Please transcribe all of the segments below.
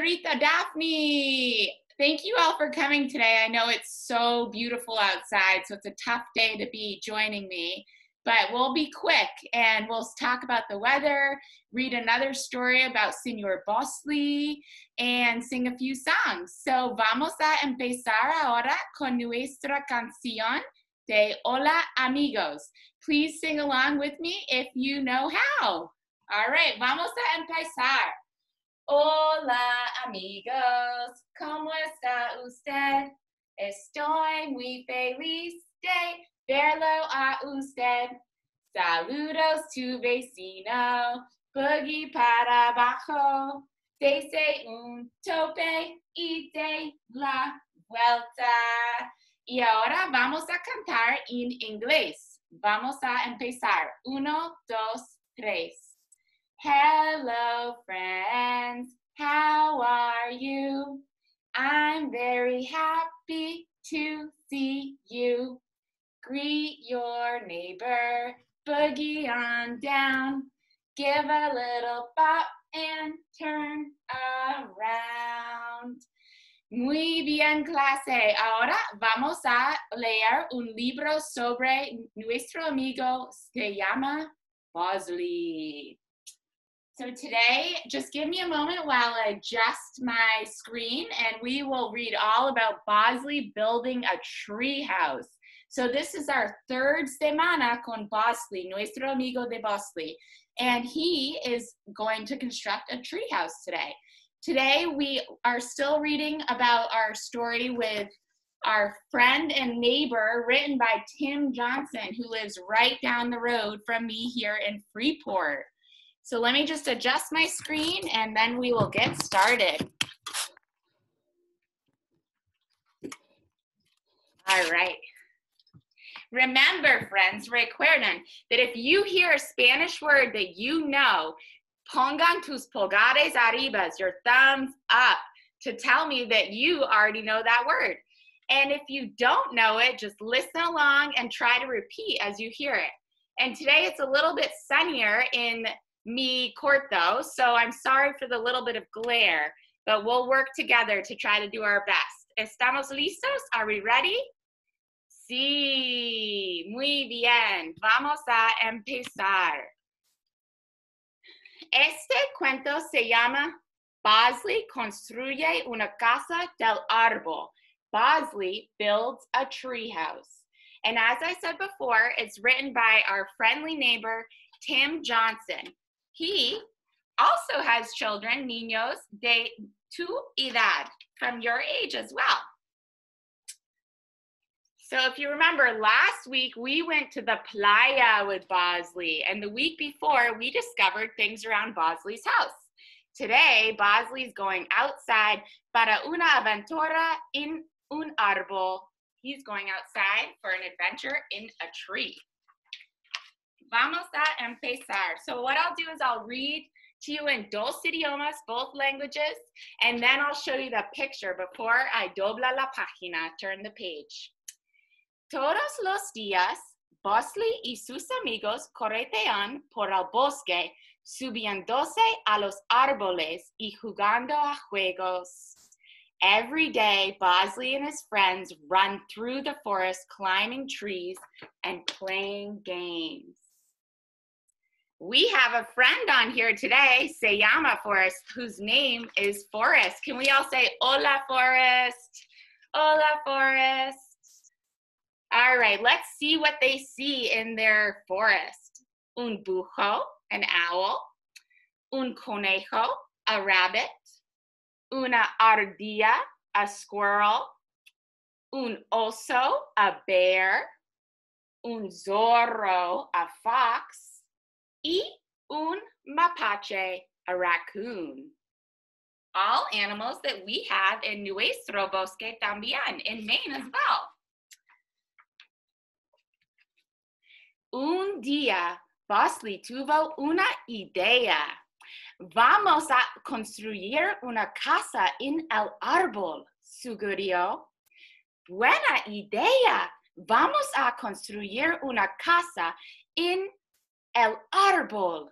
Senorita Dafni. Thank you all for coming today. I know it's so beautiful outside, so it's a tough day to be joining me, but we'll be quick and we'll talk about the weather, read another story about Senor Bosley, and sing a few songs. So vamos a empezar ahora con nuestra canción de Hola Amigos. Please sing along with me if you know how. All right, vamos a empezar. Hola amigos, ¿cómo está usted? Estoy muy feliz de verlo a usted. Saludos tu vecino, boogie para abajo, desde un tope y de la vuelta. Y ahora vamos a cantar en inglés. Vamos a empezar. Uno, dos, tres. Hello, friends. How are you? I'm very happy to see you. Greet your neighbor, boogie on down. Give a little bop and turn around. Muy bien, clase. Ahora vamos a leer un libro sobre nuestro amigo, se llama Bosley. So today, just give me a moment while I adjust my screen and we will read all about Bosley building a tree house. So this is our third semana con Bosley, nuestro amigo de Bosley. And he is going to construct a tree house today. Today, we are still reading about our story with our friend and neighbor written by Tim Johnson, who lives right down the road from me here in Freeport. So let me just adjust my screen and then we will get started. All right. Remember, friends, recuerden that if you hear a Spanish word that you know, pongan tus pulgares arriba, your thumbs up, to tell me that you already know that word. And if you don't know it, just listen along and try to repeat as you hear it. And today it's a little bit sunnier in me corto, so I'm sorry for the little bit of glare, but we'll work together to try to do our best. ¿Estamos listos? Are we ready? Sí, muy bien. Vamos a empezar. Este cuento se llama Bosley construye una casa del árbol. Bosley builds a tree house. And as I said before, it's written by our friendly neighbor, Tim Johnson. He also has children, niños de tu edad, from your age as well. So if you remember, last week we went to the playa with Bosley, and the week before we discovered things around Bosley's house. Today, Bosley's going outside para una aventura en un árbol. He's going outside for an adventure in a tree. Vamos a empezar. So what I'll do is I'll read to you in dos idiomas, both languages, and then I'll show you the picture before I dobla la página, turn the page. Todos los días, Bosley y sus amigos corretean por el bosque, subiéndose a los árboles y jugando a juegos. Every day, Bosley and his friends run through the forest, climbing trees and playing games. We have a friend on here today, Se llama Forrest, whose name is Forrest. Can we all say, Hola, Forrest? Hola, Forrest. All right, let's see what they see in their forest. Un bujo, an owl. Un conejo, a rabbit. Una ardilla, a squirrel. Un oso, a bear. Un zorro, a fox mapache, a raccoon. All animals that we have in nuestro bosque también, in Maine as well. Un día, Bosley tuvo una idea. Vamos a construir una casa en el árbol, sugirió. Buena idea. Vamos a construir una casa en El árbol,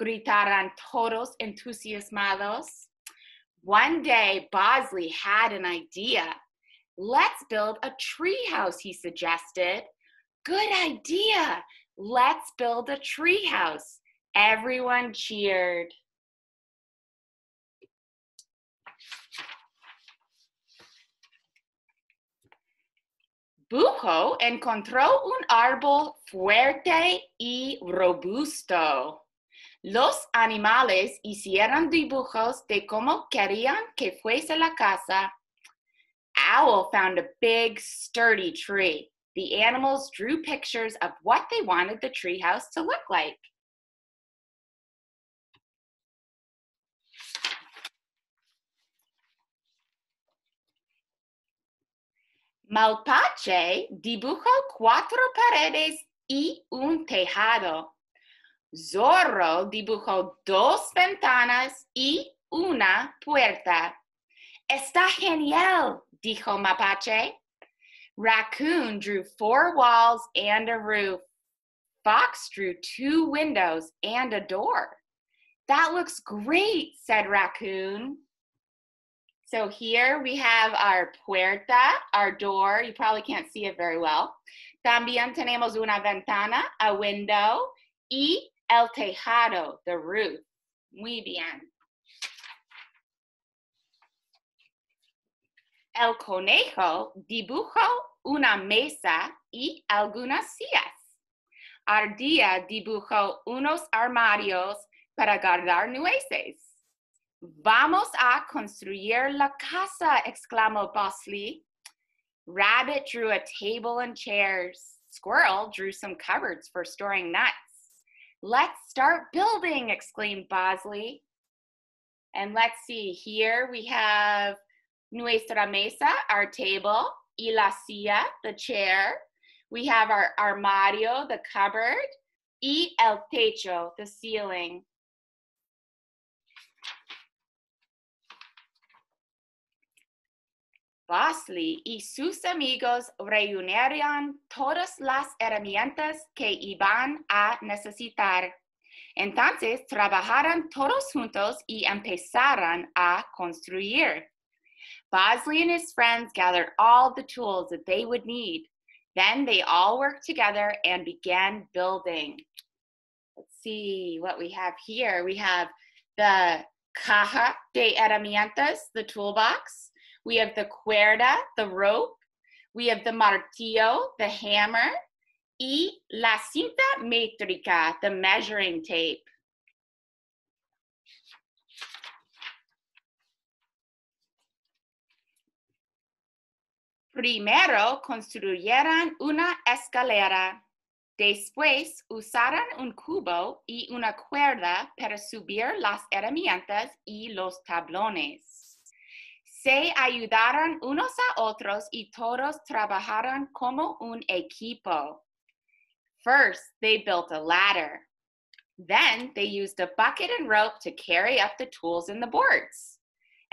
gritaron todos entusiasmados. One day, Bosley had an idea. Let's build a tree house, he suggested. Good idea. Let's build a tree house. Everyone cheered. Bujo encontró un árbol fuerte y robusto. Los animales hicieron dibujos de cómo querían que fuese la casa. Owl found a big, sturdy tree. The animals drew pictures of what they wanted the treehouse to look like. Mapache dibujó cuatro paredes y un tejado. Zorro dibujó dos ventanas y una puerta. Está genial, dijo Mapache. Raccoon drew four walls and a roof. Fox drew two windows and a door. That looks great, said Raccoon. So here we have our puerta, our door. You probably can't see it very well. También tenemos una ventana, a window, y el tejado, the roof. Muy bien. El conejo dibujó una mesa y algunas sillas. Ardilla dibujó unos armarios para guardar nueces. Vamos a construir la casa, exclamó Bosley. Rabbit drew a table and chairs. Squirrel drew some cupboards for storing nuts. Let's start building, exclaimed Bosley. And let's see, here we have nuestra mesa, our table, y la silla, the chair. We have our armario, the cupboard, y el techo, the ceiling. Bosley y sus amigos reunieron todas las herramientas que iban a necesitar. Entonces trabajaron todos juntos y empezaron a construir. Bosley and his friends gathered all the tools that they would need. Then they all worked together and began building. Let's see what we have here. We have the caja de herramientas, the toolbox. We have the cuerda, the rope. We have the martillo, the hammer. Y la cinta métrica, the measuring tape. Primero construyeron una escalera. Después usaron un cubo y una cuerda para subir las herramientas y los tablones. Se ayudaron unos a otros y todos trabajaron como un equipo. First, they built a ladder. Then they used a bucket and rope to carry up the tools and the boards.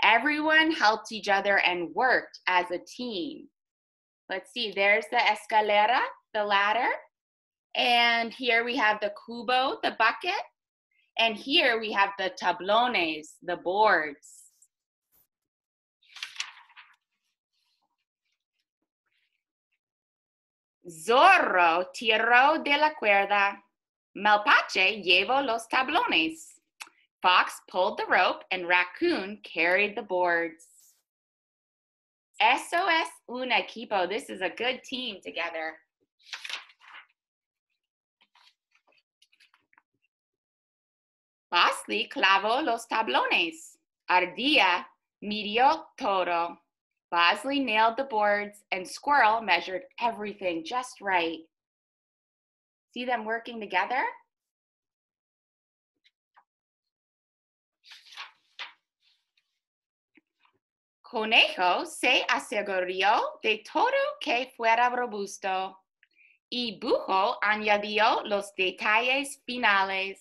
Everyone helped each other and worked as a team. Let's see, there's the escalera, the ladder. And here we have the cubo, the bucket. And here we have the tablones, the boards. Zorro tiró de la cuerda. Mapache llevó los tablones. Fox pulled the rope and Raccoon carried the boards. SOS un equipo. This is a good team together. Bosley clavó los tablones. Ardilla midió todo. Bosley nailed the boards and Squirrel measured everything just right. See them working together? Conejo se aseguró de todo que fuera robusto y Bujo añadió los detalles finales.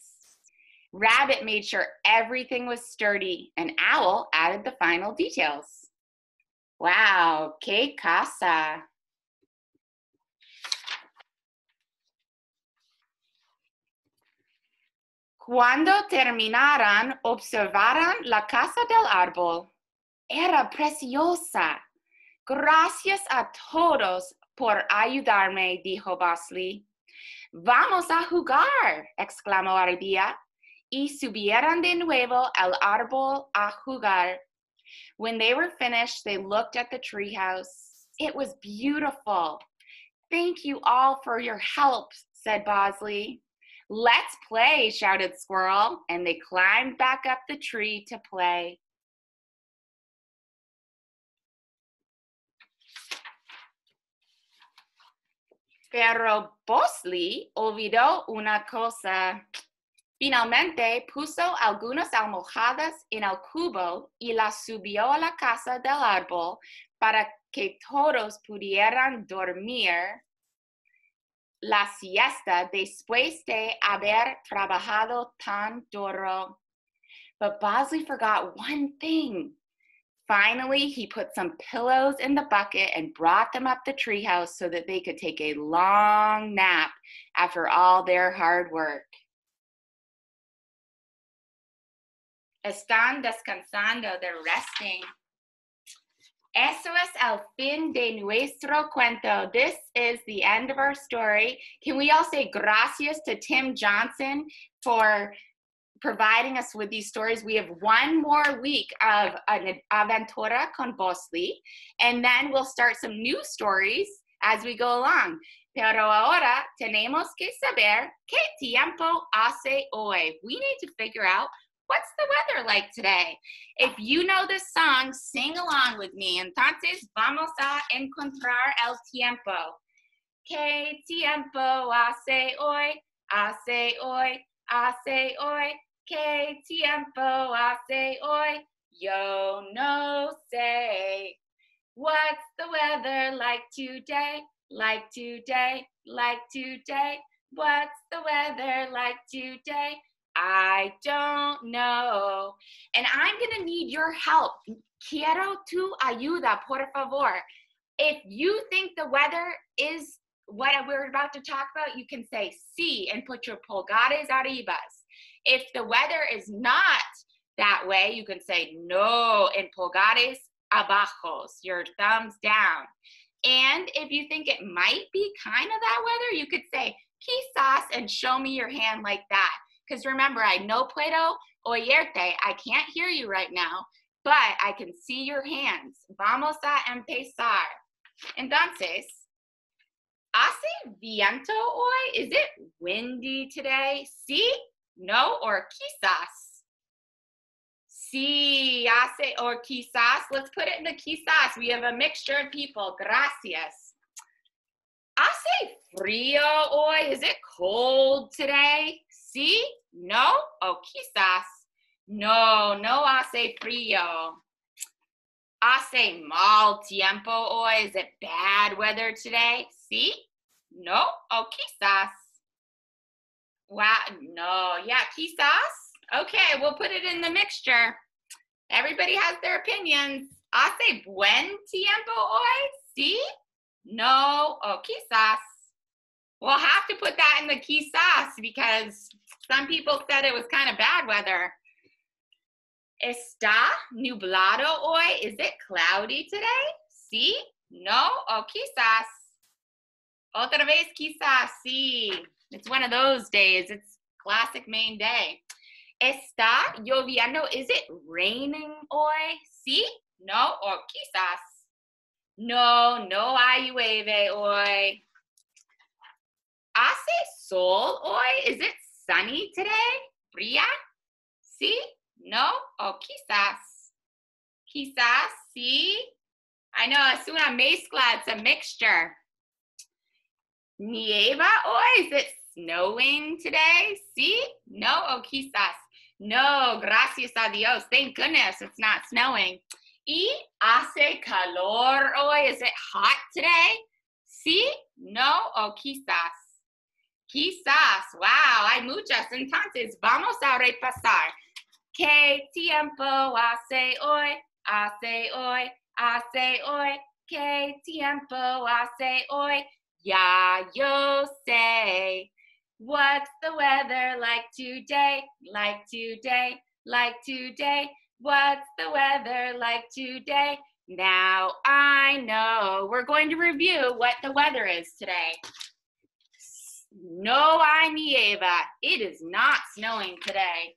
Rabbit made sure everything was sturdy and Owl added the final details. Wow, qué casa. Cuando terminaran, observaran la casa del árbol. era preciosa. Gracias a todos por ayudarme, dijo Bosley. Vamos a jugar, exclamó Ardilla, y subieron de nuevo al árbol a jugar. When they were finished, they looked at the treehouse. It was beautiful. Thank you all for your help, said Bosley. Let's play, shouted Squirrel, and they climbed back up the tree to play. Pero Bosley olvidó una cosa. Finalmente puso algunas almohadas en el cubo y las subió a la casa del árbol para que todos pudieran dormir la siesta después de haber trabajado tan duro. But Bosley forgot one thing. Finally, he put some pillows in the bucket and brought them up the treehouse so that they could take a long nap after all their hard work. Están descansando, they're resting. Eso es el fin de nuestro cuento. This is the end of our story. Can we all say gracias to Tim Johnson for providing us with these stories. We have one more week of an aventura con Bosley, and then we'll start some new stories as we go along. Pero ahora tenemos que saber qué tiempo hace hoy. We need to figure out what's the weather like today. If you know this song, sing along with me. Entonces vamos a encontrar el tiempo. ¿Qué tiempo hace hoy? Hace hoy, hace hoy. ¿Qué tiempo hace hoy? Yo no sé. What's the weather like today? Like today, like today. What's the weather like today? I don't know. And I'm going to need your help. Quiero tu ayuda, por favor. If you think the weather is what we're about to talk about, you can say sí and put your pulgares arribas. If the weather is not that way, you can say no en pulgares abajos, your thumbs down. And if you think it might be kind of that weather, you could say quizás and show me your hand like that. Because remember, I know puedo oyerte. I can't hear you right now, but I can see your hands. Vamos a empezar. Entonces, ¿hace viento hoy? Is it windy today? Sí, no or quizás. Sí, hace or quizás. Let's put it in the quizás. We have a mixture of people. Gracias. Hace frío hoy. Is it cold today? Sí, no o quizás. No, no hace frío. Hace mal tiempo hoy. Is it bad weather today? Sí, no o quizás. Wow, no, yeah, quizás. Okay, we'll put it in the mixture. Everybody has their opinions. Hace buen tiempo hoy? Sí? No, o quizás. We'll have to put that in the quizás because some people said it was kind of bad weather. Está nublado hoy? Is it cloudy today? Sí? No, oh, o quizás. Otra vez quizás, sí. It's one of those days. It's classic Maine day. Está lloviendo. Is it raining hoy? Sí, no, oh, or quizás. No, no hay llueve hoy. Hace sol hoy? Is it sunny today? Brilla? Sí, no, o quizás. Quizás, sí. I know, es una mezcla, it's a mixture. Nieva hoy? Is it snowing today? Sí? No, oh, quizás. No, gracias a Dios. Thank goodness it's not snowing. Y hace calor hoy. Is it hot today? Sí? No, o quizás. Quizás. Wow, hay muchas. Entonces, vamos a repasar. ¿Qué tiempo hace hoy? Hace hoy, hace hoy. ¿Qué tiempo hace hoy? Ya yo sé. What's the weather like today? Like today, like today. What's the weather like today? Now I know. We're going to review what the weather is today. No hay nieva. It is not snowing today.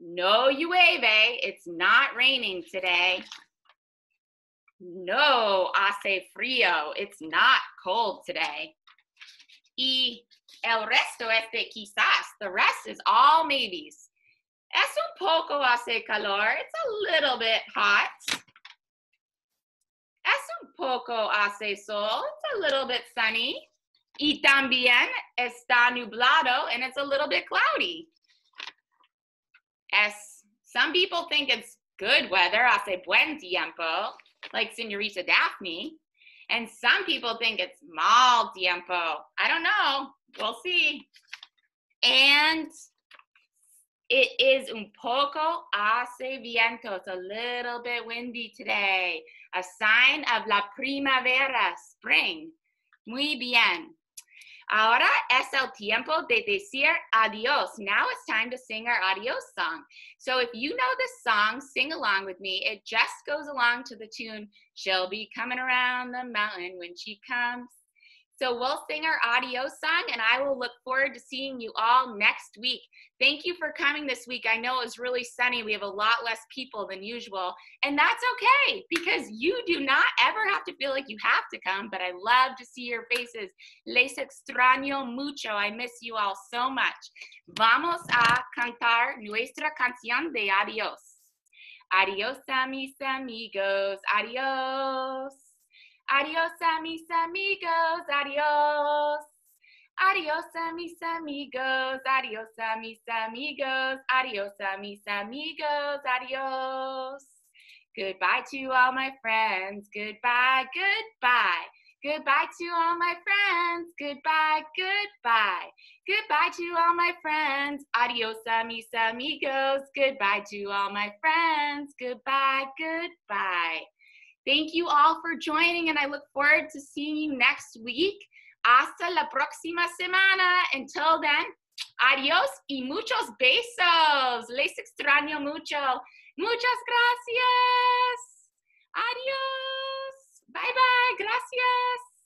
No llueve. It's not raining today. No hace frío. It's not cold today. Y el resto es de quizás. The rest is all maybes. Es un poco hace calor. It's a little bit hot. Es un poco hace sol. It's a little bit sunny. Y también está nublado and it's a little bit cloudy. Es, some people think it's good weather, hace buen tiempo, like Senorita Dafni. And some people think it's mal tiempo. I don't know. We'll see. And it is un poco hace viento. It's a little bit windy today. A sign of la primavera, spring. Muy bien. Ahora es el tiempo de decir adios. Now it's time to sing our adios song. So if you know this song, sing along with me. It just goes along to the tune, She'll be coming around the mountain when she comes. So we'll sing our adios song, and I will look forward to seeing you all next week. Thank you for coming this week. I know it was really sunny. We have a lot less people than usual, and that's okay because you do not ever have to feel like you have to come, but I love to see your faces. Les extraño mucho. I miss you all so much. Vamos a cantar nuestra canción de adios. Adios amigos. Adios. Adios a mis amigos, adios. Adios mis amigos, adios mis amigos, adios mis amigos, adios. Goodbye to all my friends, goodbye, goodbye. Goodbye to all my friends, goodbye, goodbye. Goodbye to all my friends, adios mis amigos. Goodbye to all my friends, goodbye, goodbye. Thank you all for joining, and I look forward to seeing you next week. Hasta la próxima semana. Until then, adios y muchos besos. Les extraño mucho. Muchas gracias. Adios. Bye bye. Gracias.